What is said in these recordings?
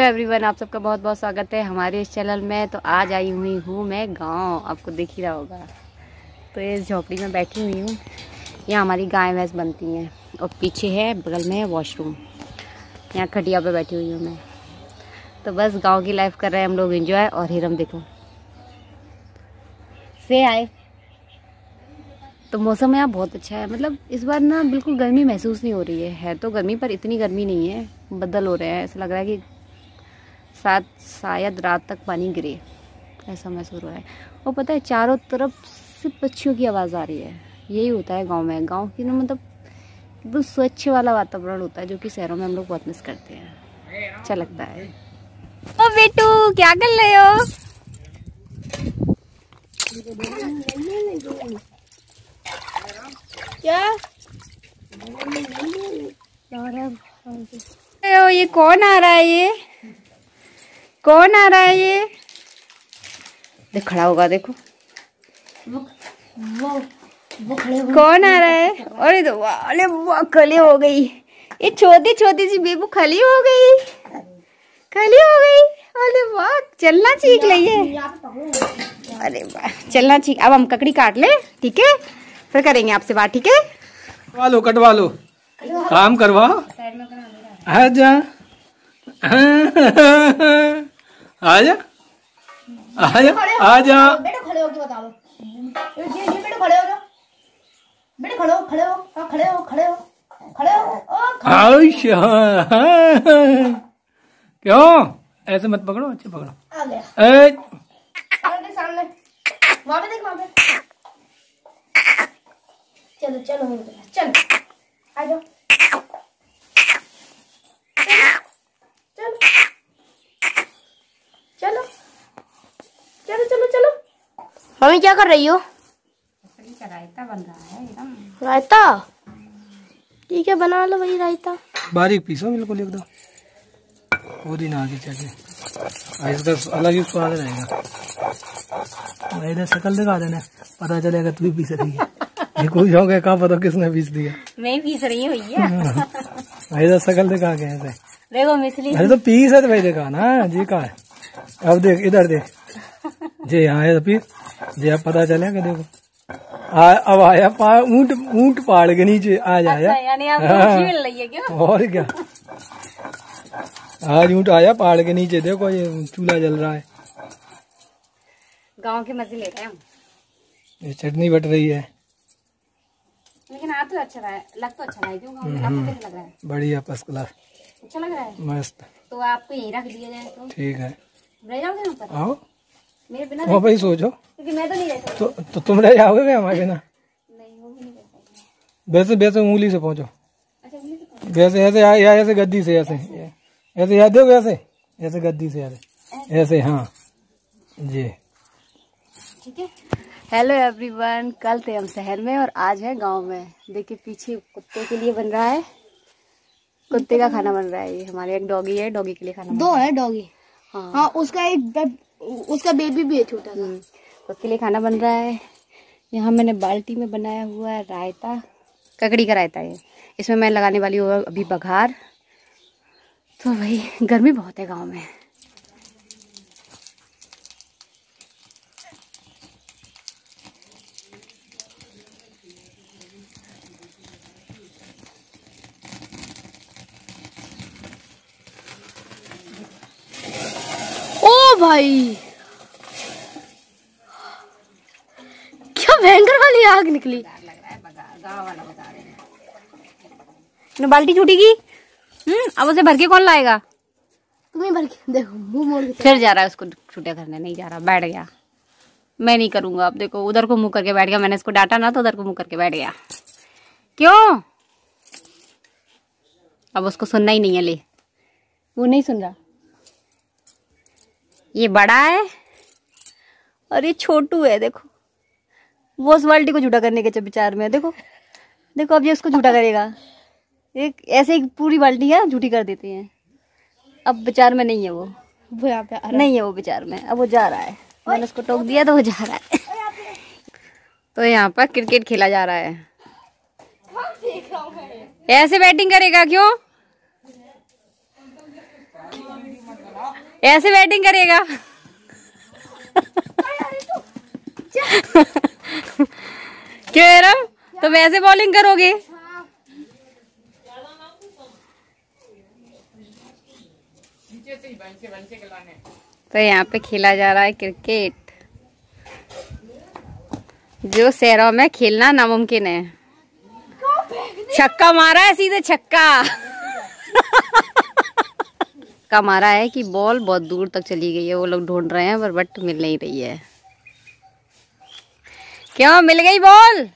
Hello everyone आप सबका बहुत बहुत स्वागत है हमारे इस चैनल में। तो आज आई हुई हूँ मैं गाँव, आपको देख ही रहा होगा। तो इस झोपड़ी में बैठी हुई हूँ। यहाँ हमारी गाय भैंस बनती हैं और पीछे है बगल में है वॉशरूम यहाँ खटिया पे बैठी हुई हूँ मैं। तो बस गाँव की लाइफ कर रहे हैं हम लोग एंजॉय और हिरम देखो। से आए। तो मौसम यहाँ बहुत अच्छा है। मतलब इस बार ना बिल्कुल गर्मी महसूस नहीं हो रही है। है तो गर्मी, पर इतनी गर्मी नहीं है। बदल हो रहे हैं। ऐसा लग रहा है कि साथ शायद रात तक पानी गिरे ऐसा महसूस हो रहा है। और पता है चारों तरफ़ सिर्फ़ पक्षियों की आवाज़ आ रही है। यही होता है गाँव में। गाँव की ना मतलब एकदम स्वच्छ वाला वातावरण होता है जो कि शहरों में हम लोग बहुत मिस करते हैं। अच्छा लगता है। ओ बेटू क्या कर रहे हो? क्या? ये कौन आ रहा है ये? कौन आ रहा है ये? देख खड़ा होगा देखो। वो वो वो खड़े कौन आ रहा है? अरे तो वाह, अरे वाह खली हो गई। ये छोटी छोटी सी बेबू खली हो गई। खली हो गई। अरे वाह चलना चीख है। पकड़ो अरे वाह चलना सीख अब हम ककड़ी काट ले ठीक है? फिर करेंगे आपसे बात ठीक है? कटवा लो कटवा लो। काम करवाओ आजा आजा। आजा आजा। बेटा खड़े हो के बता दो। ये ये बेटा खड़े हो जाओ। बेटा खड़े हो खड़े हो। हाँ, खड़े हो खड़े हो। खड़े हो क्यों ऐसे मत पकड़ो अच्छे पकड़ो। आ गया। ए, सामने सामने। वहाँ पे देख वहाँ पे। चलो चलो मेरे चलो। आ जाओ। चलो। चलो। चलो चलो चलो। मम्मी क्या कर रही हो? रायता बन रहा है एकदम। रायता? ठीक है बना लो वही रायता। बारीक पीसो बिल्कुल एकदम। वो दिन आगे चले इसका अलग ही स्वाद रहेगा। शकल दिखा देना। पता चलेगा तू ही पीस रही है। ये कोई हो गया कहा पता किसने पीस दिया। मैं पीस रही हूँ भैया। ऐसा शकल दिखा के ऐसे। देखो मिसली। अरे तो पीस है तो भाई देखा ना। जी का है? अब देख इधर देख। जी हाँ ये तो पीस जी अब पता चलेगा देखो। आ, अब आया पा ऊँट ऊँट पहाड़ के नीचे आज आया। यानी आपको खुशी मिल रही है क्यों? और क्या? आज ऊँट आया पहाड़ के नीचे देखो ये चूल्हा जल रहा है। गाँव के मज़े ले रहे हैं हम। ये चटनी बट रही है। लेकिन आप तो अच्छा रहा है लग तो अच्छा रहा है क्यों? गाँव में आपको कैसा लग रहा है? बढ़िया फ़र्स्ट क्लास अच्छा लग रहा है? मस्त। तो आपको यहीं रख दिया जाए तो? ठीक है। रह जाओगे यहाँ पर आओ। मेरे बिना वो भाई सोचो क्योंकि मैं तो नहीं रह सकती। तो, तो तुम रह जाओगे क्या हमारे बिना? नहीं वो भी नहीं रह सकती। वैसे वैसे उंगली से पहुंचो। अच्छा वैसे ऐसे या, ऐसे गद्दी से ऐसे। ऐसे? याद हो ऐसे ऐसे गद्दी से ऐसे। ऐसे? हाँ। जी। ठीक है। हेलो एवरीवन कल थे हम शहर में और आज है गाँव में। देखिए पीछे कुत्ते के लिए बन रहा है। कुत्ते का खाना बन रहा है ये। हमारे एक डॉगी है डॉगी के लिए खाना दो है डॉगी। है। हाँ उसका एक बेब, उसका बेबी भी है छोटा सा। तो उसके लिए खाना बन रहा है। यहाँ मैंने बाल्टी में बनाया हुआ है रायता। ककड़ी का रायता है। इसमें मैं लगाने वाली हूँ अभी बघार। तो भाई गर्मी बहुत है गाँव में ओ भाई। क्या भयंकर वाली आग निकली? बाल्टी छूटेगी हम्म अब उसे भर के कौन लाएगा? तुम्हें भर के देखो मुँह मोड़ के। फिर जा रहा है उसको छूटे करने नहीं जा रहा बैठ गया। मैं नहीं करूँगा अब देखो उधर को मुँह करके बैठ गया मैंने इसको डांटा ना तो उधर को मुँह करके बैठ गया। क्यों? अब उसको सुनना ही नहीं है ले। वो नहीं सुन रहा। ये बड़ा है। और ये छोटू है देखो। वो उस बाल्टी को झूठा करने के विचार में है देखो। देखो अब ये उसको झूठा करेगा। एक ऐसे ही पूरी बाल्टी है झूठी कर देते हैं। अब विचार में नहीं है वो। वो यहाँ पे नहीं है वो विचार में। अब वो जा रहा है। मैंने उसको टोक दिया तो वो जा रहा है। तो यहाँ पर क्रिकेट खेला जा रहा है। ऐसे बैटिंग करेगा क्यों? ऐसे बैटिंग करेगा। क्यों एरम तुम बॉलिंग करोगे? तो यहाँ पे खेला जा रहा है क्रिकेट जो शहरों में खेलना नामुमकिन है छक्का मारा है, सीधे छक्का। का मारा है कि बॉल बहुत दूर तक चली गई है, वो लोग ढूंढ रहे हैं, पर बट मिल नहीं रही है। क्यों? मिल गई बॉल?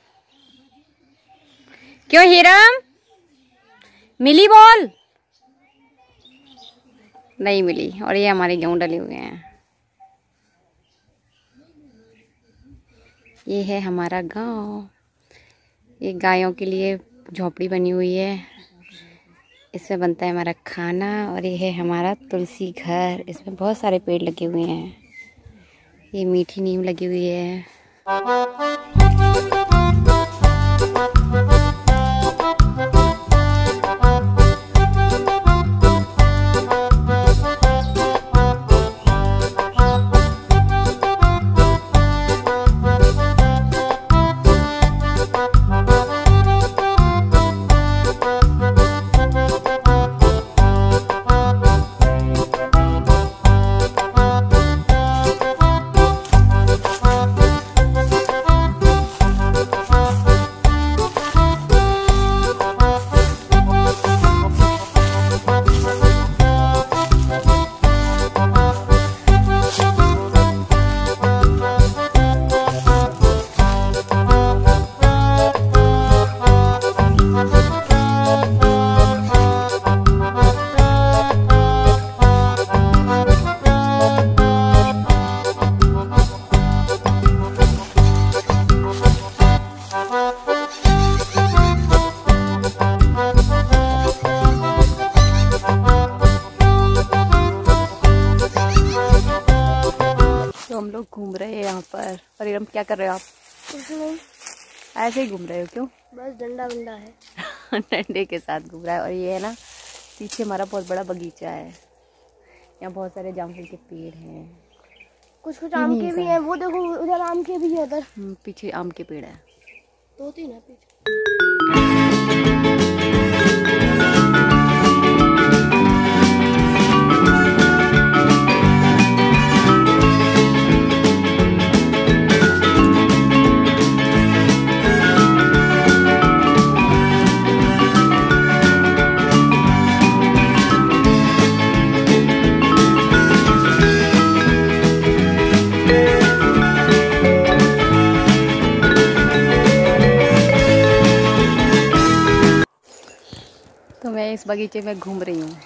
क्यों हीरम? मिली बॉल? नहीं मिली, और ये हमारे गेहूँ डले हुए हैं। ये है हमारा गाँव। ये गायों के लिए झोपड़ी बनी हुई है। इसमें बनता है हमारा खाना और ये है हमारा तुलसी घर। इसमें बहुत सारे पेड़ लगे हुए हैं। ये मीठी नीम लगी हुई है। क्या कर रहे हो आप? कुछ नहीं। ऐसे ही घूम रहे हो क्यों? बस डंडा वंडा है। डंडे के साथ घूम रहा है और ये है ना पीछे हमारा बहुत बड़ा बगीचा है। यहाँ बहुत सारे जामफल के पेड़ हैं। कुछ कुछ आम के भी हैं वो देखो उधर आम के भी है उधर हम्म, पीछे आम के पेड़ है। दो तीन है पीछे। तो मैं इस बगीचे में घूम रही हूँ।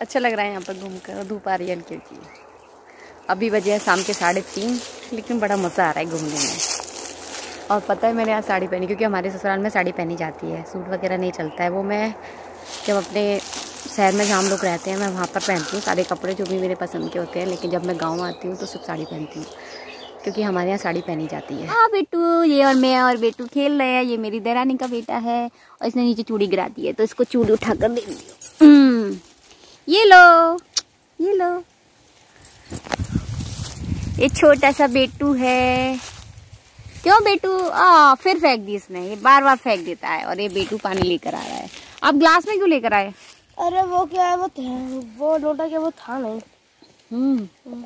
अच्छा लग रहा है यहाँ पर घूम कर धूप आ रही है हल्की हल्की। अभी बजे हैं शाम के साढ़े तीन, लेकिन बड़ा मज़ा आ रहा है घूमने में। और पता है मैंने आज साड़ी पहनी, क्योंकि हमारे ससुराल में साड़ी पहनी जाती है। सूट वगैरह नहीं चलता है। वो मैं जब अपने शहर में जहाँ लोग रहते हैं, मैं वहाँ पर पहनती हूँ। सारे कपड़े जो भी मेरे पसंद के होते हैं, लेकिन जब मैं गाँव आती हूँ तो सिर्फ़ साड़ी पहनती हूँ। क्योंकि हमारे यहाँ साड़ी पहनी जाती है। हाँ बेटू ये और मैं और बेटू खेल रहे हैं ये मेरी देरानी का बेटा है और इसने नीचे चूड़ी गिरा दी है तो इसको चूड़ी उठा कर दे हम्म, ये लो ये लो। ये छोटा सा बेटू है। क्यों बेटू? आ फिर फेंक दी इसने ये बार बार फेंक देता है और ये बेटू पानी लेकर आ रहा है। आप ग्लास में क्यों लेकर आए? अरे वो क्या है वो वो लोटा क्या वो था नहीं। हम्म।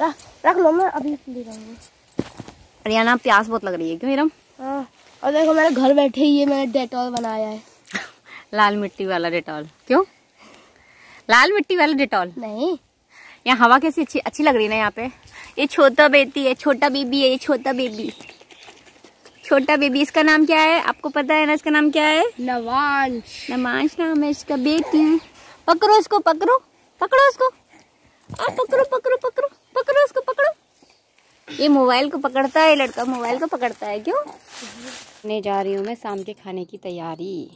रख लो मैं अभी ले जाऊँगी। यहाँ ना प्यास बहुत लग रही है क्यों इरम हाँ और देखो मैंने घर बैठे ही ये मैंने डेटॉल बनाया है। लाल मिट्टी वाला डेटॉल। क्यों? लाल मिट्टी वाला डेटॉल? नहीं। यहाँ हवा कैसी अच्छी अच्छी लग रही है ना यहाँ पे? ये छोटा बेटी है छोटा बेबी है ये छोटा बेबी। छोटा बेबी इसका नाम क्या है? आपको पता है ना इसका नाम क्या है? नवांश। नमाज़ नाम है इसका बेटी। पकड़ो इसको पकड़ो। पकड़ो इसको। आ पकड़ो पकड़ो पकड़ो। पकड़ो उसको, पकड़ो। ये मोबाइल को पकड़ता है, लड़का मोबाइल को पकड़ता है, क्यों? मैं जा रही हूँ मैं, शाम के खाने की तैयारी।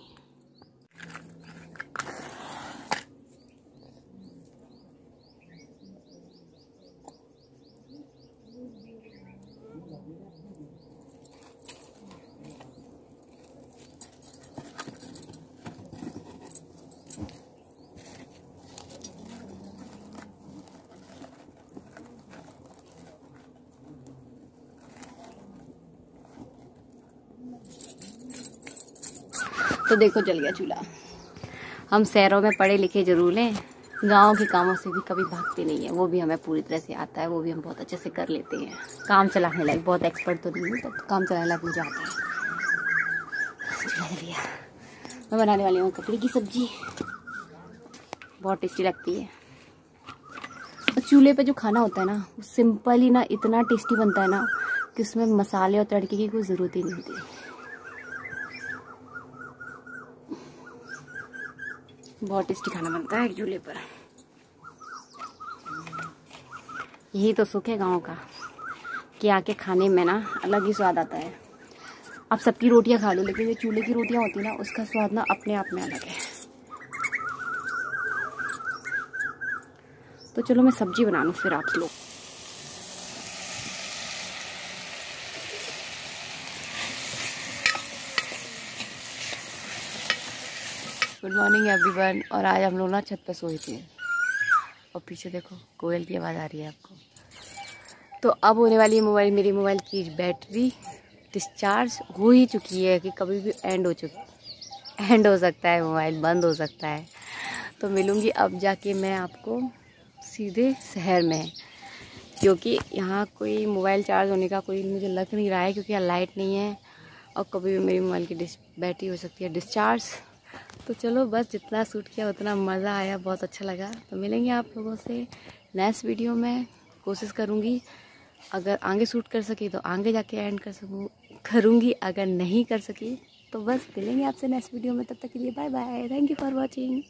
तो देखो चल गया चूल्हा। हम शहरों में पढ़े लिखे ज़रूर हैं। गाँव के कामों से भी कभी भागते नहीं है। वो भी हमें पूरी तरह से आता है, वो भी हम बहुत अच्छे से कर लेते हैं। काम चलाने लायक, बहुत एक्सपर्ट तो नहीं है तो काम चलाने लायक मुझे आता है। मैं बनाने वाली हूँ ककड़ी की सब्ज़ी। बहुत टेस्टी लगती है। और चूल्हे पे जो खाना होता है ना, वो सिंपल ही ना, इतना टेस्टी बनता है ना, कि उसमें मसाले और तड़के की कोई ज़रूरत ही नहीं होती। बहुत टेस्टी खाना बनता है चूल्हे पर। यही तो सुख है गाँव का, कि आके खाने में ना अलग ही स्वाद आता है। आप सबकी रोटियाँ खा लो, लेकिन जो चूल्हे की रोटियाँ होती ना, उसका स्वाद ना अपने आप में अलग है। तो चलो मैं सब्ज़ी बना लूँ फिर आप लोग। मॉर्निंग एवरीवन और आज हम लोग ना छत पे सोए थे। और पीछे देखो, कोयल की आवाज़ आ रही है आपको। तो अब होने वाली मोबाइल, मेरी मोबाइल की बैटरी डिस्चार्ज हो ही चुकी है कि कभी भी एंड हो चुकी एंड हो सकता है, मोबाइल बंद हो सकता है। तो मिलूँगी अब जाके मैं आपको सीधे शहर में। क्योंकि यहाँ कोई मोबाइल चार्ज होने का कोई मुझे लग नहीं रहा है, क्योंकि यहाँ लाइट नहीं है। और कभी भी मेरी मोबाइल की बैटरी हो सकती है डिस्चार्ज तो चलो, बस जितना सूट किया, उतना मज़ा आया, बहुत अच्छा लगा। तो मिलेंगे आप लोगों से नेक्स्ट वीडियो में। कोशिश करूँगी, अगर आगे सूट कर सकी तो आगे जाके एंड कर सकूँ। करूँगी, अगर नहीं कर सकी तो बस मिलेंगे आपसे नेक्स्ट वीडियो में। तब तक के लिए bye bye thank you for watching